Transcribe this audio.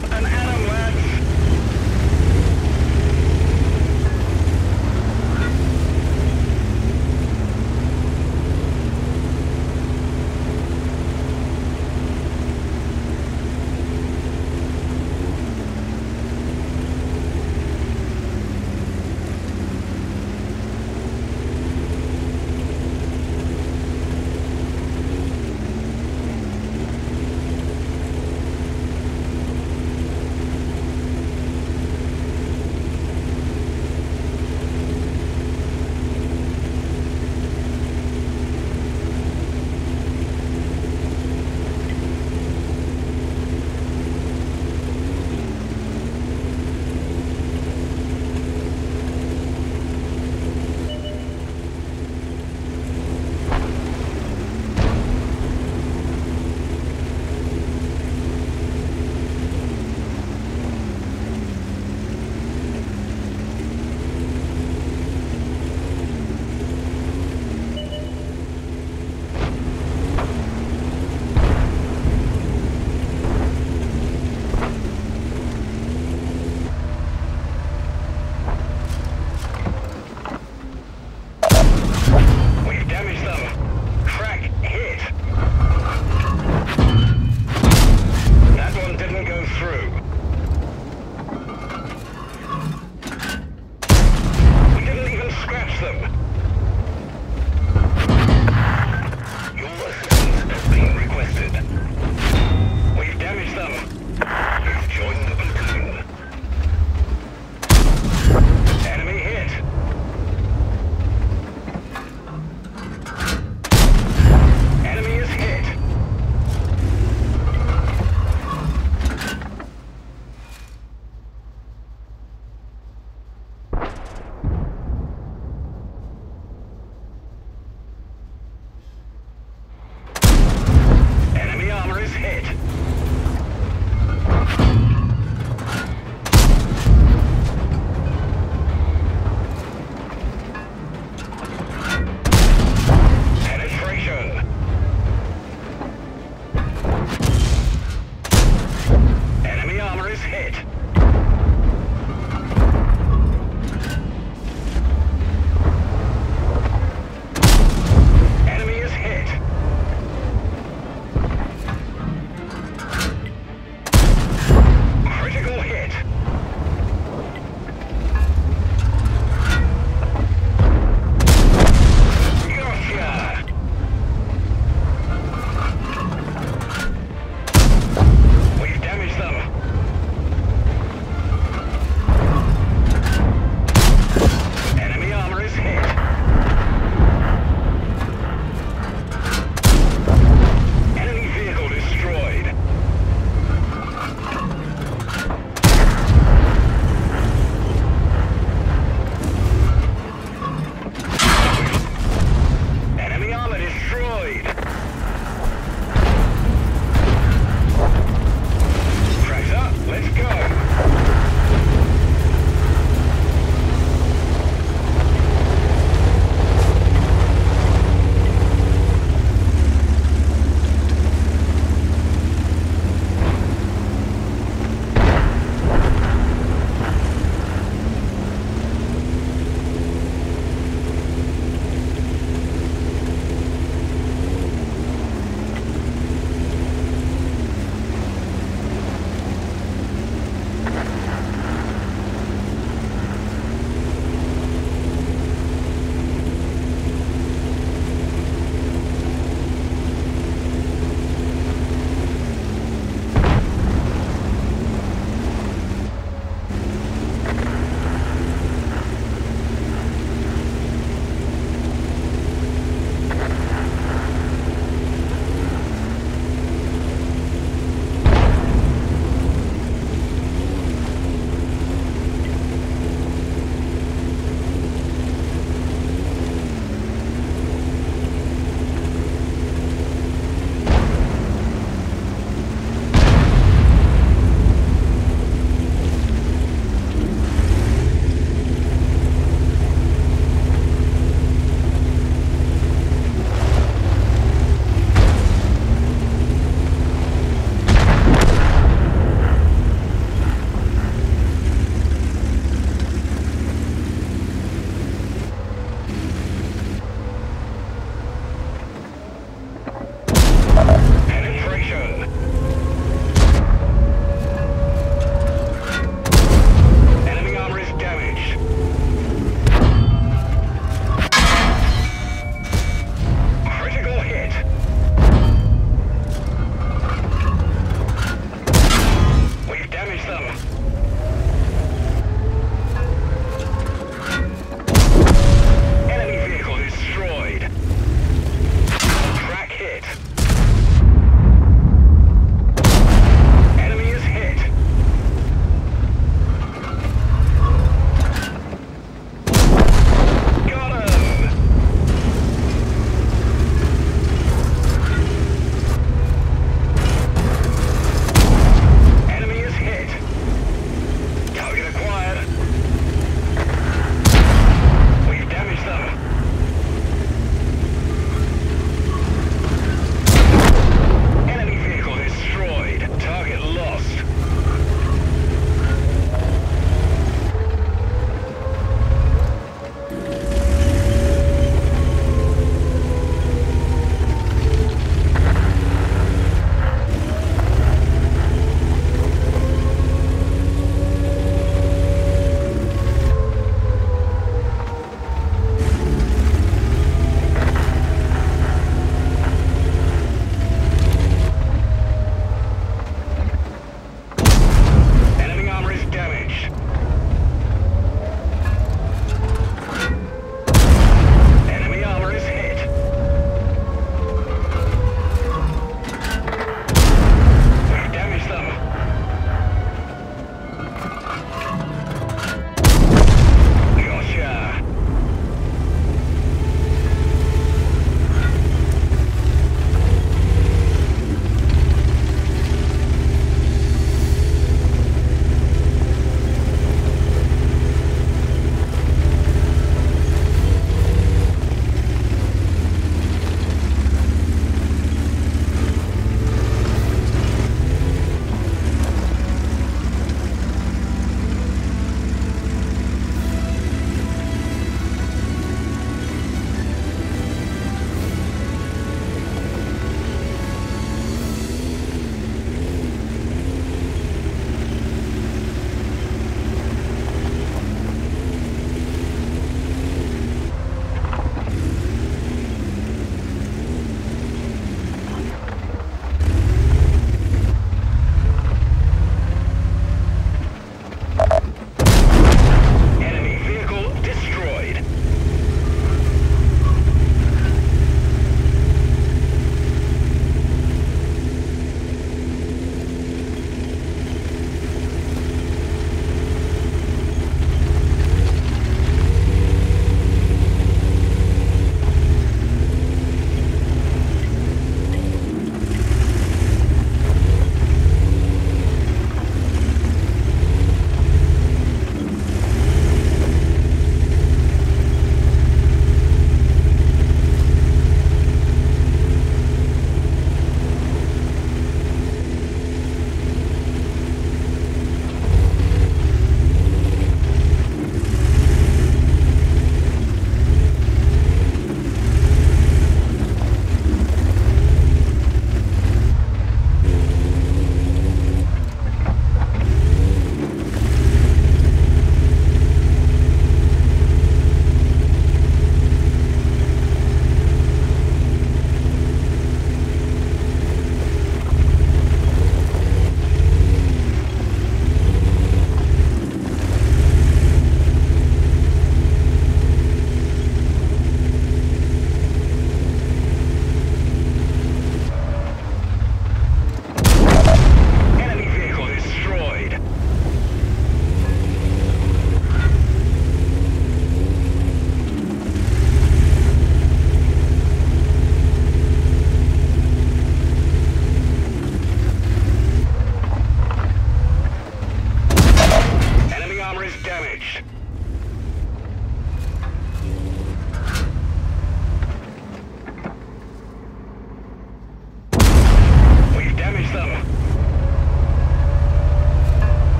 have an animal.